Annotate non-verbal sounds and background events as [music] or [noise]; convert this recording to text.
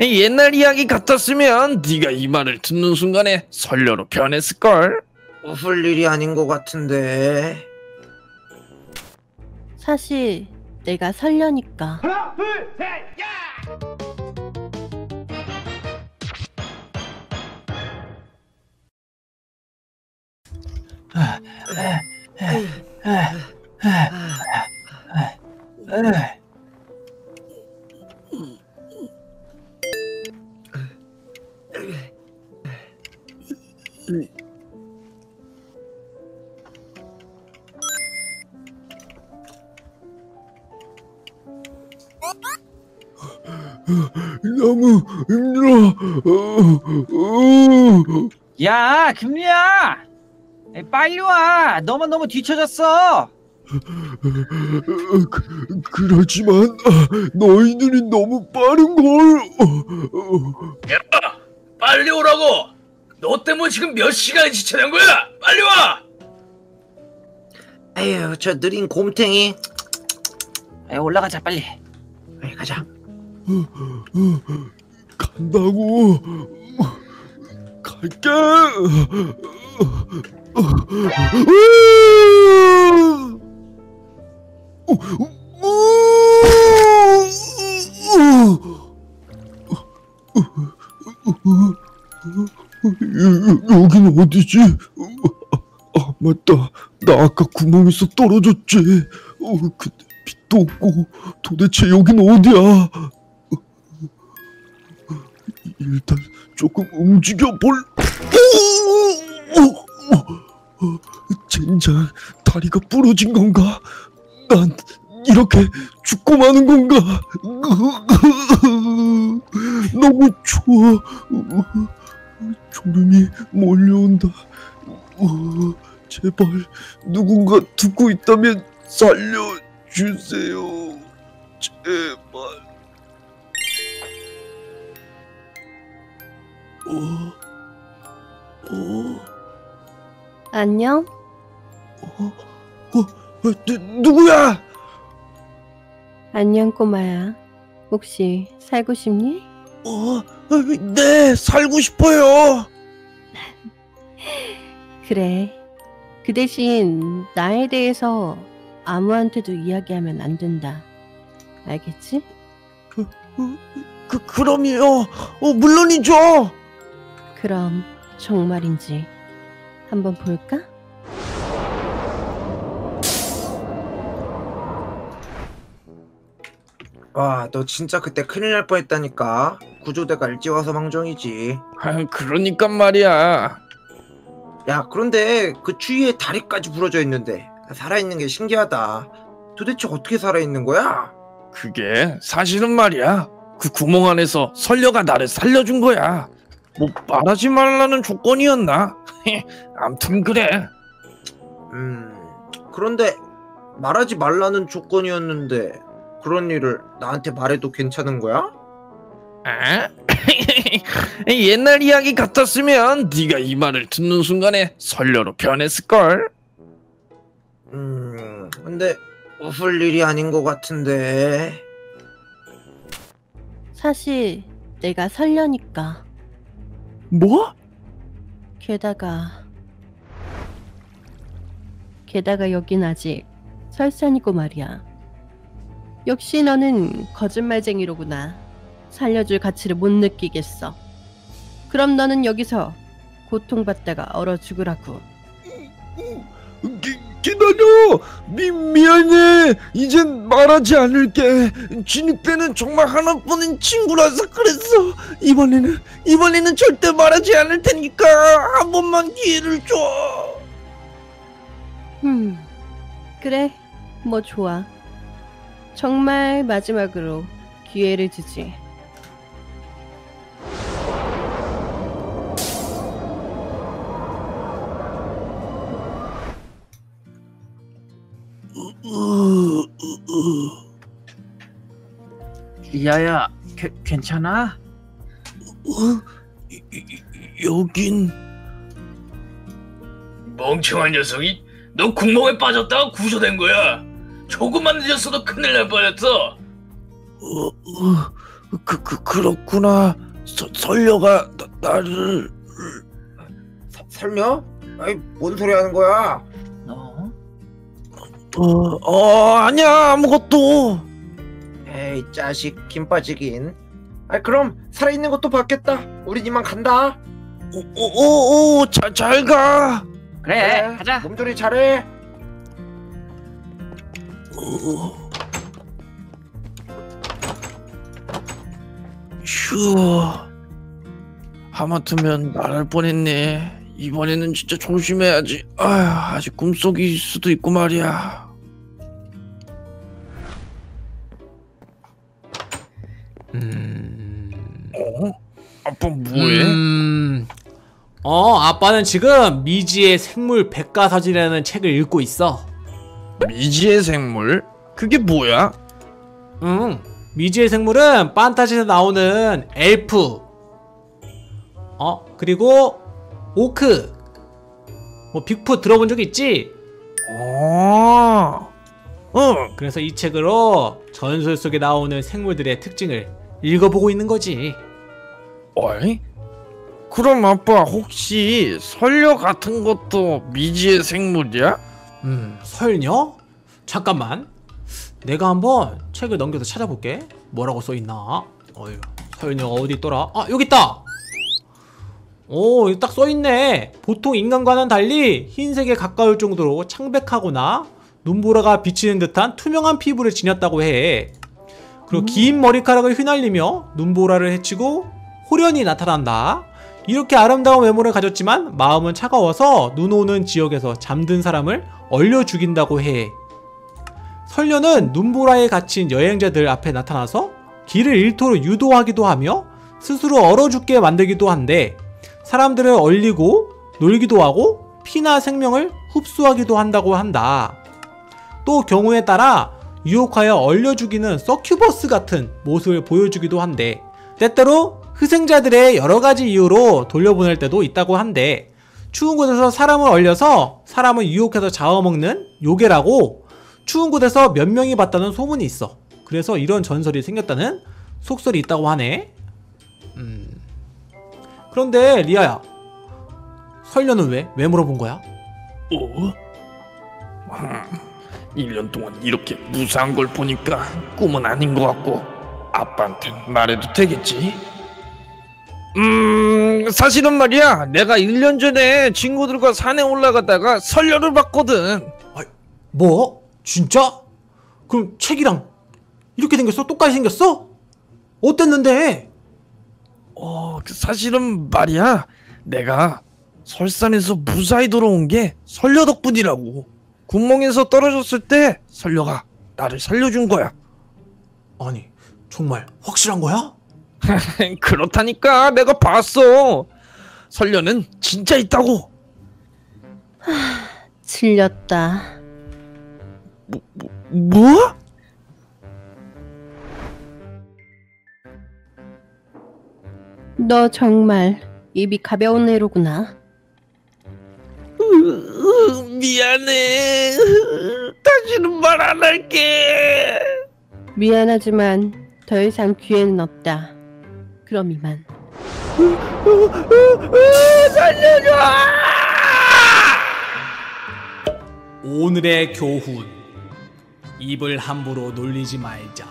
옛날 이야기 같았으면 네가 이 말을 듣는 순간에 선녀로 변했을걸. 웃을 일이 아닌 것 같은데. 사실 내가 설려니까. 너무 힘들어. 어, 어. 야, 금리야! 빨리 와! 너만 너무 뒤쳐졌어! 그, 그렇지만 아, 너희들이 너무 빠른 걸. 어, 빨리 오라고! 너 때문에 지금 몇 시간이 지체된 거야! 빨리 와! 에휴, 저 느린 곰탱이. 에이, 올라가자, 빨리. 에이, 가자. 간다고. 갈게. 여긴 어디지? 아 맞다 나 아까 구멍에서 떨어졌지 어, 근데 빛도 없고 도대체 여긴 어디야 일단 조금 움직여 볼. 젠장 다리가 부러진 건가? 난 이렇게 죽고 마는 건가? 너무 추워. 졸음이 몰려온다. 제발 누군가 듣고 있다면 살려주세요. 제발. 어? 어? 안녕? 어? 어? 누, 누구야? 안녕 꼬마야. 혹시 살고 싶니? 어? 네, 살고 싶어요. [laughs] 그래. 그 대신 나에 대해서 아무한테도 이야기하면 안 된다. 알겠지? 그, 그럼요. 어, 물론이죠. 그럼 정말인지 한번 볼까? 와, 너 진짜 그때 큰일 날 뻔했다니까. 구조대가 일찍 와서 망정이지. 아, 그러니까 말이야. 야, 그런데 그 주위에 다리까지 부러져 있는데 살아있는 게 신기하다. 도대체 어떻게 살아있는 거야? 그게 사실은 말이야. 그 구멍 안에서 선녀가 나를 살려준 거야. 뭐 말하지 말라는 조건이었나? [laughs] 암튼 그래. 음, 그런데 말하지 말라는 조건이었는데 그런 일을 나한테 말해도 괜찮은 거야? 아? [laughs] 옛날 이야기 같았으면 네가 이 말을 듣는 순간에 선녀로 변했을걸. 음, 근데 웃을 일이 아닌 것 같은데. 사실 내가 설려니까. 뭐? 게다가 게다가 여긴 아직 설산이고 말이야. 역시 너는 거짓말쟁이로구나. 살려줄 가치를 못 느끼겠어. 그럼 너는 여기서 고통받다가 얼어 죽으라고. 기, 기다려. 미, 미안해. 이젠 말하지 않을게. 진입 때는 정말 하나뿐인 친구라서 그랬어. 이번에는 이번에는 절대 말하지 않을 테니까 한 번만 기회를 줘. 음, 그래, 뭐 좋아. 정말 마지막으로 기회를 주지. 야야, 괜찮아? 어? 여긴 멍청한 녀석이 너 구멍에 빠졌다가 구조된 거야. 조금만 늦었어도 큰일 날 뻔했어. 어, 어, 그, 그 그렇구나. 서, 설녀가 나, 나를 사- 설녀? 아이 뭔 소리 하는 거야? 너? 어, 어 아니야 아무것도. 에이 자식 김 빠지긴. 아 그럼 살아있는 것도 봤겠다. 우린 이만 간다. 오오오 잘잘 가. 그래, 그래, 가자. 몸조리 잘해. 어. 휴. 하마터면 말할 뻔했네. 이번에는 진짜 조심해야지. 아휴, 아직 꿈속일 수도 있고 말이야. 음... 어? 아빠 뭐해? 음... 어, 아빠는 지금 미지의 생물 백과사전이라는 책을 읽고 있어. 미지의 생물? 그게 뭐야? 응. 미지의 생물은 판타지에서 나오는 엘프. 어, 그리고 오크. 뭐 빅풋 들어본 적 있지? 어. 어. 그래서 이 책으로 전설 속에 나오는 생물들의 특징을 읽어보고 있는 거지. 어이? 그럼 아빠 혹시 설녀 같은 것도 미지의 생물이야? 음, 설녀? 잠깐만. 내가 한번 책을 넘겨서 찾아볼게. 뭐라고 써있나? 어휴, 설녀 어디 있더라? 아, 여기 있다! 오, 딱 써있네. 보통 인간과는 달리 흰색에 가까울 정도로 창백하거나 눈보라가 비치는 듯한 투명한 피부를 지녔다고 해. 그리고 긴 머리카락을 휘날리며 눈보라를 헤치고 호련히 나타난다. 이렇게 아름다운 외모를 가졌지만 마음은 차가워서 눈 오는 지역에서 잠든 사람을 얼려 죽인다고 해. 설녀는 눈보라에 갇힌 여행자들 앞에 나타나서 길을 일토로 유도하기도 하며 스스로 얼어 죽게 만들기도 한데 사람들을 얼리고 놀기도 하고 피나 생명을 흡수하기도 한다고 한다. 또 경우에 따라 유혹하여 얼려 죽이는 서큐버스 같은 모습을 보여주기도 한데 때때로 희생자들의 여러 가지 이유로 돌려보낼 때도 있다고 한데 추운 곳에서 사람을 얼려서 사람을 유혹해서 잡아먹는 요괴라고 추운 곳에서 몇 명이 봤다는 소문이 있어. 그래서 이런 전설이 생겼다는 속설이 있다고 하네. 음. 그런데 리아야, 설녀는 왜? 왜 물어본 거야? 어? 음, 1년 동안 이렇게 무사한 걸 보니까 꿈은 아닌 것 같고 아빠한테 말해도 되겠지? 음 사실은 말이야 내가 1년 전에 친구들과 산에 올라가다가 설녀를 봤거든 뭐? 진짜? 그럼 책이랑 이렇게 생겼어? 똑같이 생겼어? 어땠는데? 어, 그 사실은 말이야. 내가 설산에서 무사히 돌아온 게 설녀 덕분이라고. 구멍에서 떨어졌을 때 설녀가 나를 살려준 거야. 아니, 정말 확실한 거야? [laughs] 그렇다니까 내가 봤어. 설녀는 진짜 있다고. 질렸다. 뭐? 너 정말 입이 가벼운 애로구나. 으, 으, 미안해. 다시는 말 안 할게. 미안하지만 더 이상 기회는 없다. 그럼 이만. 살려줘. 오늘의 교훈. 입을 함부로 놀리지 말자.